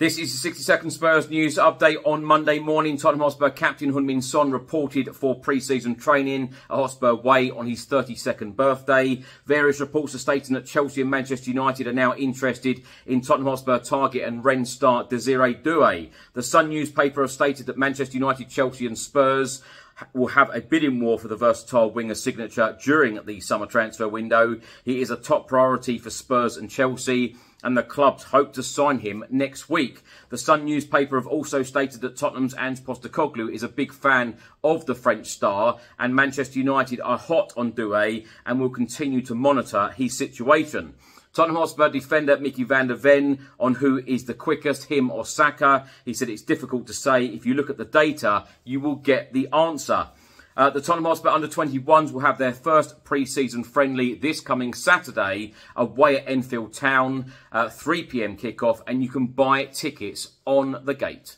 This is the 60 second Spurs news update on Monday morning. Tottenham Hotspur captain Heung-min Son reported for pre-season training at Hotspur Way on his 32nd birthday. Various reports are stating that Chelsea and Manchester United are now interested in Tottenham Hotspur target and Rennes star Désiré Doué. The Sun newspaper have stated that Manchester United, Chelsea and Spurs will have a bidding war for the versatile winger signature during the summer transfer window. He is a top priority for Spurs and Chelsea and the clubs hope to sign him next week. The Sun newspaper have also stated that Tottenham's Ange Postecoglou is a big fan of the French star and Manchester United are hot on Doué and will continue to monitor his situation. Tottenham Hotspur defender Micky van de Ven on who is the quickest, him or Saka. He said it's difficult to say. If you look at the data, you will get the answer. Uh, the Tottenham Hotspur under 21s will have their first pre season friendly this coming Saturday away at Enfield Town, uh, 3 pm kickoff, and you can buy tickets on the gate.